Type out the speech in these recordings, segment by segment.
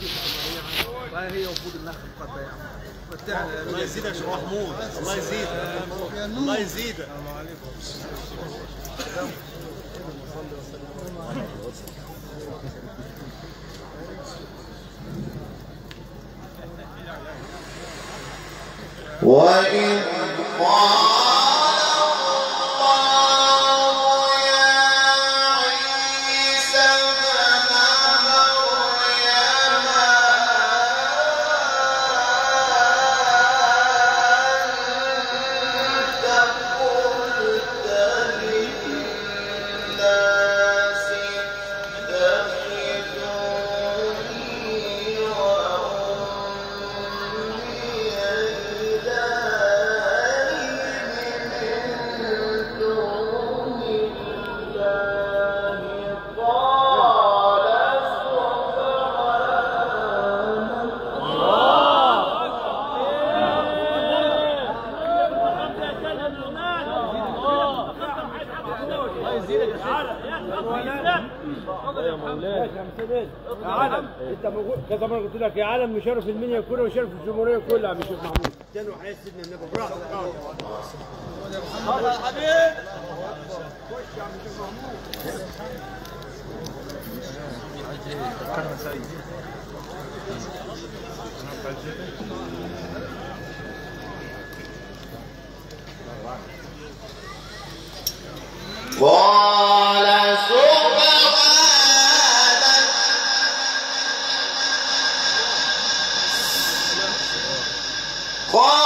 جيت جميعا وهي النخل قد الله. يزيدك يا محمود الله يزيدك الله يزيدك وإذ قال يا علم انت موجود كذا مرة قلت لك يا علم مشرف المنيا كلها وشرف الجمهورية كلها مش محمود. تاني سيدنا النبي. براحتك. قال قال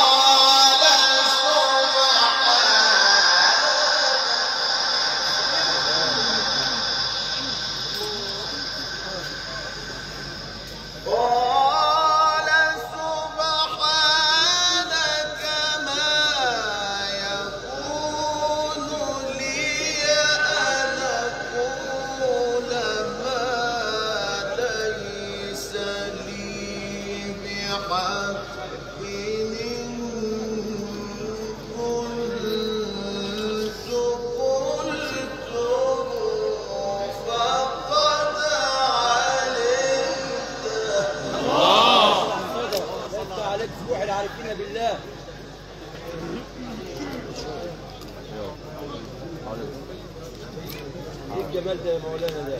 ده يا مولانا ده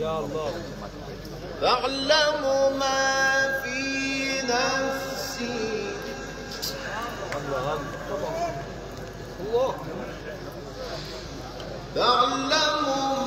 يا الله. تعلم ما في نفسي. الله الله. تعلم ما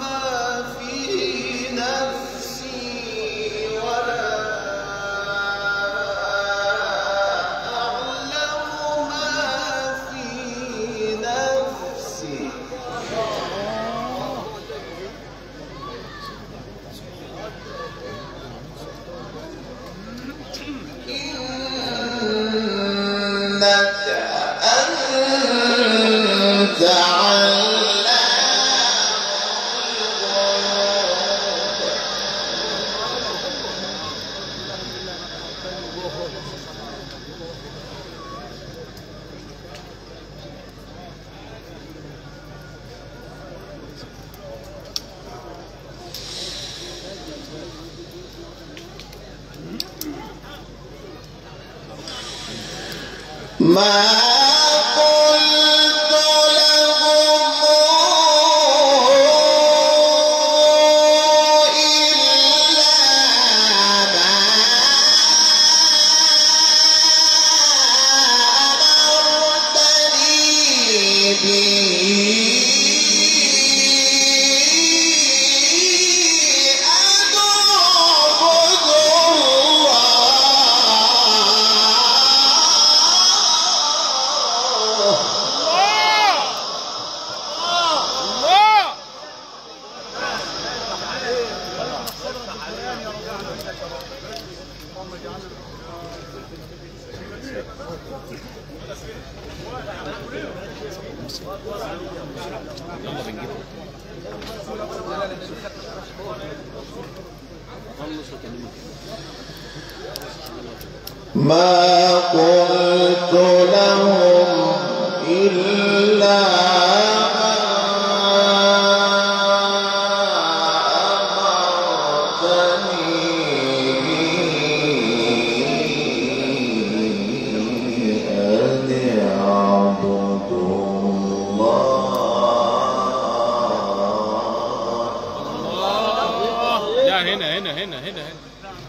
إنك أنت علام ما ما قلت لهم إلا هنا هنا هنا.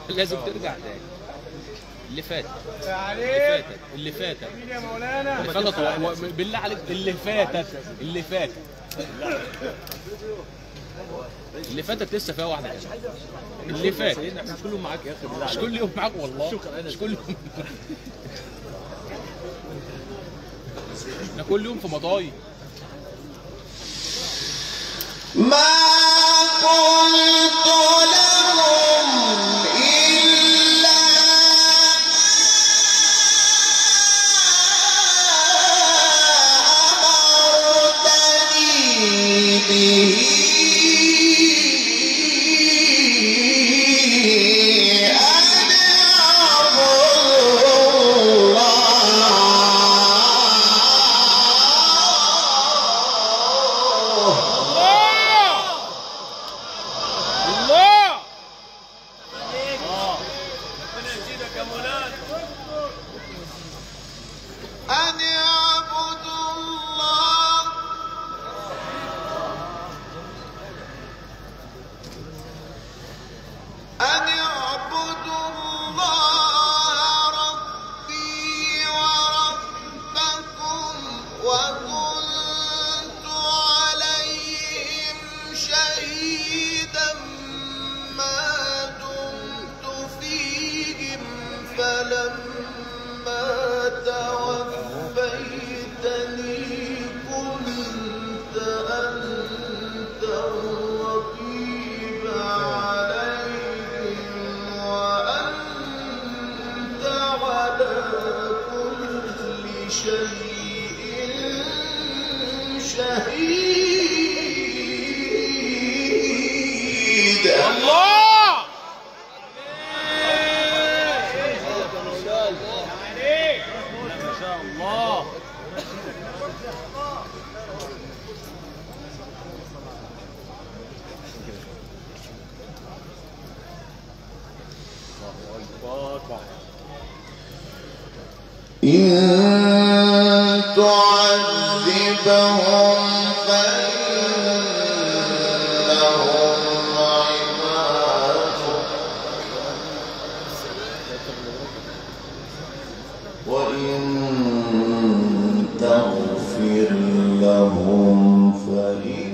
لازم ترجع تاني. اللي فاتت اللي فاتت. اللي فاتت. يا مولانا. اللي فاتت. و- بالله عليك اللي فاتت. اللي فاتت. اللي فاتت لسه فيها واحدة كمان اللي فات. مش كله معاك يا أخي مش كل يوم معاك والله. مش كل يوم. إحنا كل يوم في مطاي ما قلت شيء شهيد. الله ما شاء الله! إن تعذبهم فإنهم عبادك. وإن تغفر لهم فإنك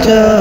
كان